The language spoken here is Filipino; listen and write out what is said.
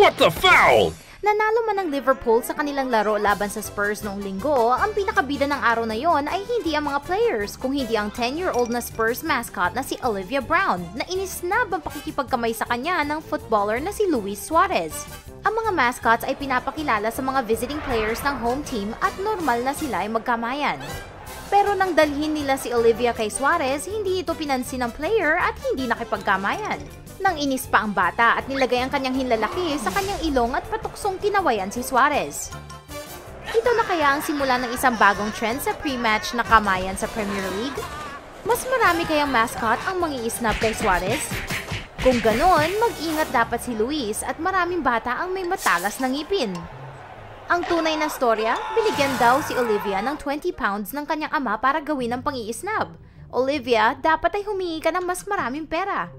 What the foul? Nanalo man ang Liverpool sa kanilang laro laban sa Spurs noong linggo, ang pinakabida ng araw na yon ay hindi ang mga players, kung hindi ang 10-year-old na Spurs mascot na si Olivia Brown, na inisnab ang pakikipagkamay sa kanya ng footballer na si Luis Suarez. Ang mga mascots ay pinapakilala sa mga visiting players ng home team at normal na sila ay magkamayan. Pero nang dalhin nila si Olivia kay Suarez, hindi ito pinansin ng player at hindi nakipagkamayan. Nang inis pa ang bata at nilagay ang kanyang hinlalaki sa kanyang ilong at patuksong tinawayan si Suarez. Ito na kaya ang simula ng isang bagong trend sa pre-match na kamayan sa Premier League? Mas marami kayang mascot ang mangiisnap kay Suarez? Kung ganon, mag-ingat dapat si Luis at maraming bata ang may matalas na ngipin. Ang tunay na storya, binigyan daw si Olivia ng 20 pounds ng kanyang ama para gawin ang pangiisnab. Olivia, dapat ay humingi ka ng mas maraming pera.